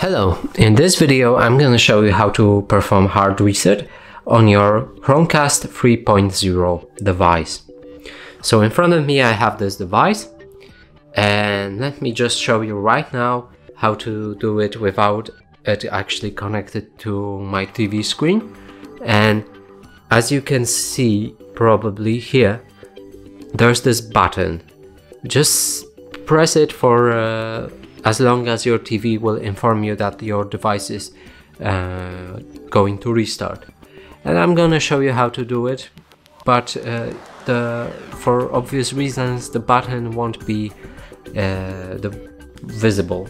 Hello, in this video I'm gonna show you how to perform hard reset on your Chromecast 3.0 device. So in front of me I have this device and let me just show you right now how to do it without it actually connected to my TV screen. And as you can see probably here there's this button. Just press it for uh, as long as your TV will inform you that your device is uh, going to restart. And I'm gonna show you how to do it, but uh, the for obvious reasons the button won't be uh, the visible.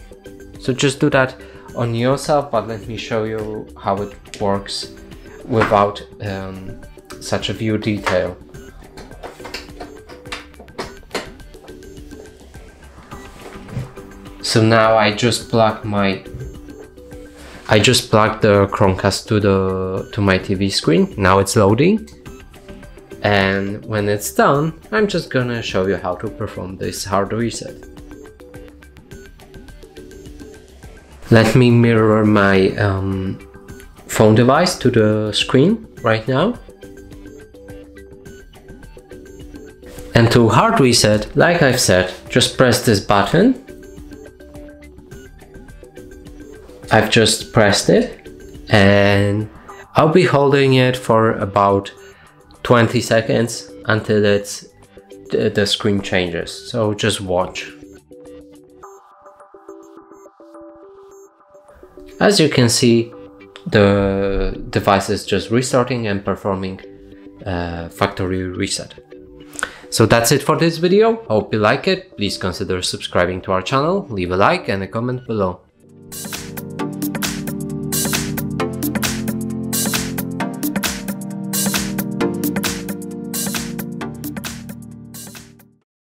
So just do that on yourself, but let me show you how it works without um, such a view detail. So now I just plug my I just plugged the Chromecast to the to my TV screen. Now it's loading. And when it's done, I'm just gonna show you how to perform this hard reset. Let me mirror my um, phone device to the screen right now. And to hard reset, like I've said, just press this button I've just pressed it and I'll be holding it for about 20 seconds until it's the screen changes. So just watch. As you can see, the device is just restarting and performing uh, factory reset. So that's it for this video. Hope you like it. Please consider subscribing to our channel, leave a like and a comment below.